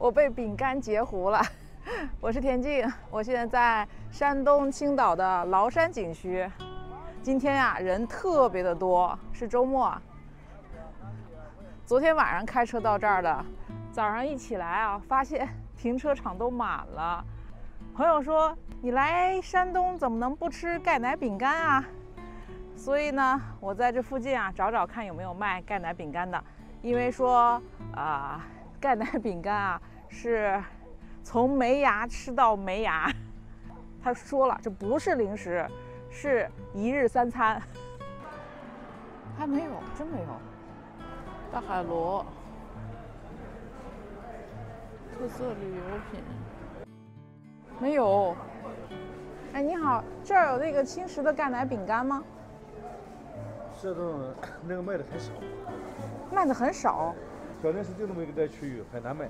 我被饼干截胡了。我是田静，我现在在山东青岛的崂山景区。今天呀，人特别的多，是周末。昨天晚上开车到这儿的，早上一起来啊，发现停车场都满了。朋友说：“你来山东怎么能不吃钙奶饼干啊？”所以呢，我在这附近啊找找看有没有卖钙奶饼干的，因为说啊，钙奶饼干啊是从没牙吃到没牙。他说了，这不是零食，是一日三餐。还没有，真没有。大海螺，特色旅游品，没有。哎，你好，这儿有那个轻食的钙奶饼干吗？这种那个卖的很少，卖的很少。小零食就那么一个带区域，很难卖。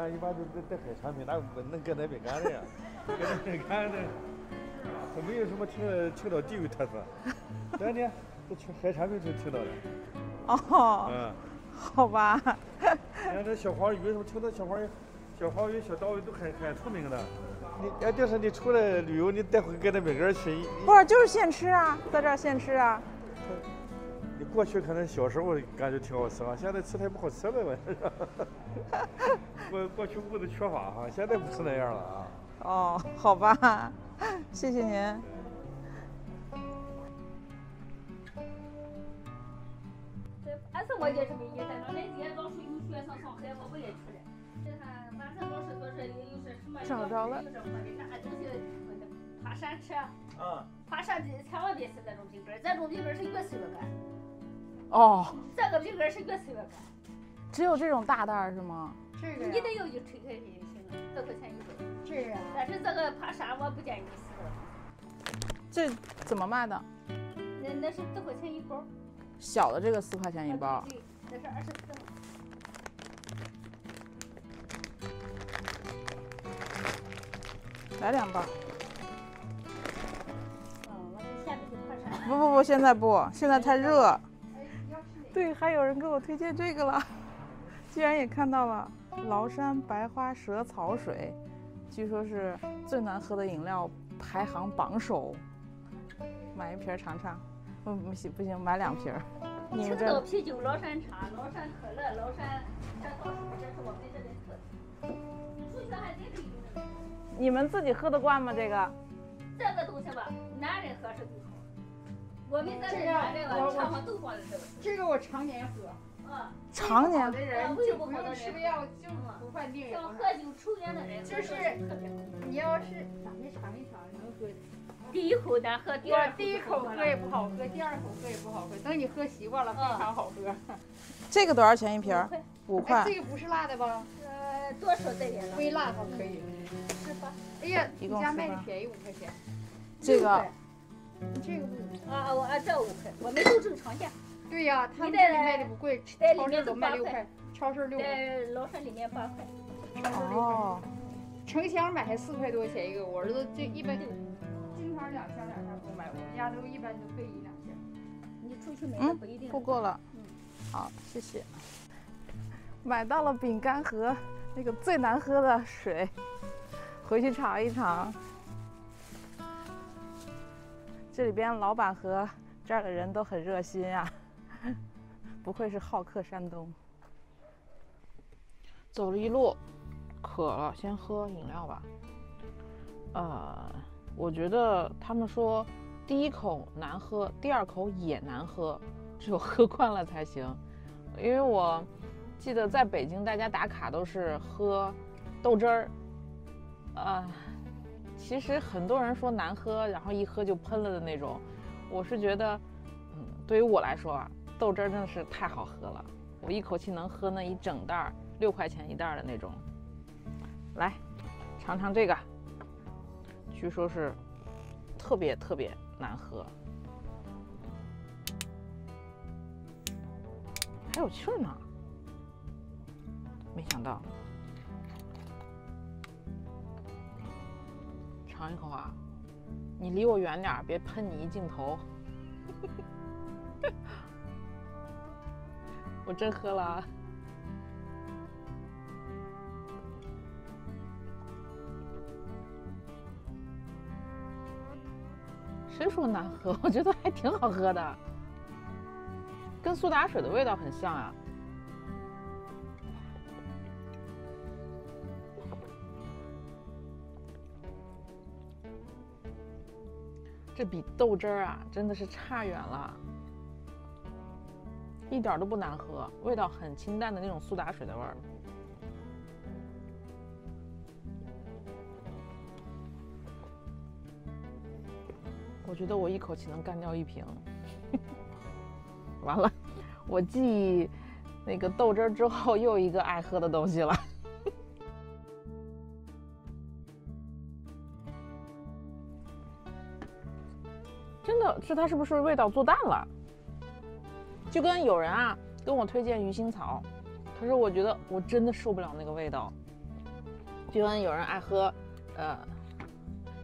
俺一般都带带海产品，哪有能钙奶饼干的呀？钙奶饼干的，它没有什么青青岛地域特色。对呢，这青海产品是青岛的。哦。嗯。好吧。你看这小黄鱼，什么青岛小黄鱼、小黄鱼、小刀鱼都很很出名的。你哎，就是你出来旅游，你带回钙奶饼干去？不是，就是现吃啊，在这儿现吃啊。你过去可能小时候感觉挺好吃啊，现在吃太不好吃了吧？过过去物质缺乏哈，现在不是那样了啊。哦，好吧，谢谢您。俺是我也是没意在那那天老师有学生上海，我不也去了。这上老师说是有些什么，找着了。啥东西，爬山吃。啊。爬山千万别吃这种饼干，这种饼干是越吃越干。哦。这个饼干是越吃越干。只有这种大袋是吗？这个。你得有一吹开就行了，十块钱一包。是啊。但是这个爬山我不建议你吃这这怎么卖的？那那是四块钱一包。小的这个四块钱一包。对，那是二十四。来两包。不不不，现在不，现在太热。对，还有人给我推荐这个了，居然也看到了崂山白花蛇草水，据说是最难喝的饮料排行榜首，买一瓶尝尝。不不行不行，买两瓶。青岛啤酒、崂山茶、崂山可乐、崂山山草水，这是我们这的特色。你出去还得的。你们自己喝得惯吗？这个？这个东西吧，男人喝是最好。我们这边这个常常都放的这个。这个我常年喝。嗯。常年。的人就不用吃药，就不犯病。像喝酒抽烟的人，就是你要是咱们尝一尝，能喝。第一口难喝，第二第一口喝也不好喝，第二口喝也不好喝。等你喝习惯了，非常好喝。这个多少钱一瓶？五块。这个不是辣的吧？呃，多少带点微辣倒可以。是吧？哎呀，你家卖的便宜五块钱。这个。这个不啊，我啊这五块，我们都正常价。对呀，他们这里卖的不贵，超市都卖六块，超市六块。在崂山里面八块。哦。成箱买还四块多钱一个，我儿子就一般。经常两箱两箱不买，我们家都一般都备一两箱。你出去买不一定。不过了。嗯。好，谢谢。买到了饼干和那个最难喝的水，回去尝一尝。这里边老板和这儿的人都很热心呀，不愧是好客山东。走了一路，渴了，先喝饮料吧。呃。我觉得他们说，第一口难喝，第二口也难喝，只有喝惯了才行。因为我记得在北京，大家打卡都是喝豆汁儿，啊，其实很多人说难喝，然后一喝就喷了的那种。我是觉得，嗯，对于我来说啊，豆汁儿真的是太好喝了，我一口气能喝那一整袋儿，六块钱一袋儿的那种。来，尝尝这个。据说是特别特别难喝，还有气儿呢，没想到。尝一口啊。你离我远点别喷你一镜头。我真喝了啊。谁说难喝 我觉得还挺好喝的。跟苏打水的味道很像啊。这比豆汁儿啊，真的是差远了，一点都不难喝，味道很清淡的那种苏打水的味儿。我觉得我一口气能干掉一瓶。完了，我继那个豆汁儿之后，又一个爱喝的东西了。真的是它是不是味道做淡了？就跟有人啊跟我推荐鱼腥草，可是我觉得我真的受不了那个味道。就跟有人爱喝，呃，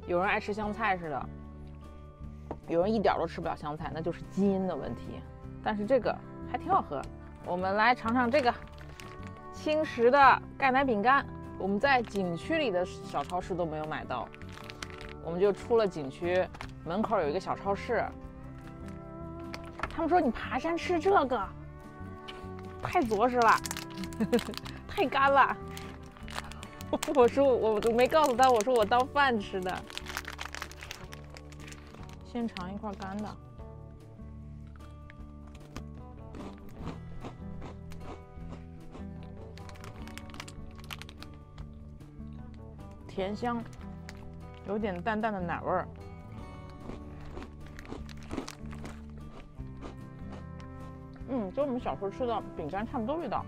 有人爱吃香菜似的，有人一点都吃不了香菜，那就是基因的问题。但是这个还挺好喝，我们来尝尝这个轻食的钙奶饼干。我们在景区里的小超市都没有买到，我们就出了景区。门口有一个小超市，他们说你爬山吃这个太着实了，太干了。我说我我没告诉他，我说我当饭吃的。先尝一块干的，甜香，有点淡淡的奶味儿。跟我们小时候吃的饼干差不多味道。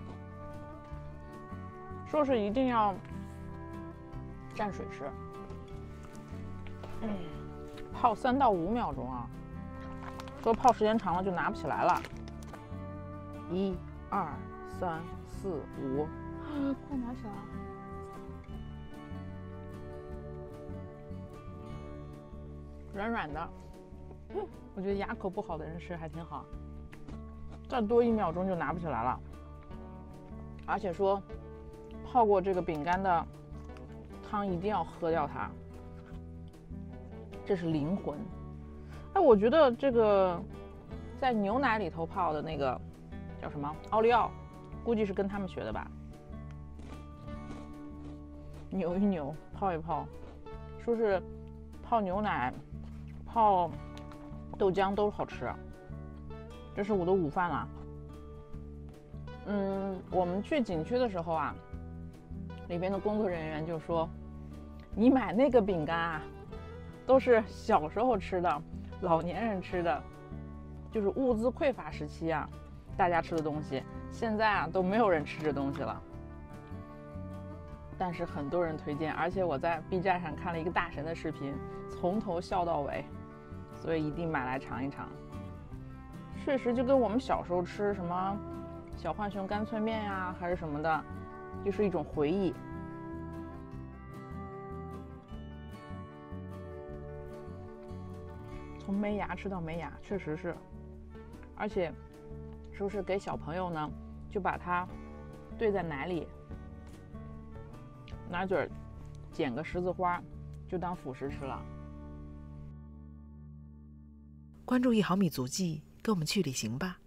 说是一定要蘸水吃，嗯，泡三到五秒钟啊，说泡时间长了就拿不起来了。一、二、三、四、五，快拿起来！软软的，我觉得牙口不好的人吃还挺好。再多一秒钟就拿不起来了，而且说泡过这个饼干的汤一定要喝掉它，这是灵魂。哎，我觉得这个在牛奶里头泡的那个叫什么奥利奥，估计是跟他们学的吧。扭一扭，泡一泡，说是泡牛奶、泡豆浆都好吃。这是我的午饭了。嗯，我们去景区的时候啊，里边的工作人员就说：“你买那个饼干啊，都是小时候吃的，老年人吃的，就是物资匮乏时期啊，大家吃的东西。现在啊，都没有人吃这东西了。但是很多人推荐，而且我在 B 站上看了一个大神的视频，从头笑到尾，所以一定买来尝一尝。”确实就跟我们小时候吃什么小浣熊干脆面呀，还是什么的，就是一种回忆。从没牙吃到没牙，确实是。而且说是给小朋友呢，就把它兑在奶里，拿嘴捡个十字花，就当辅食吃了。关注一毫米足迹。跟我们去旅行吧。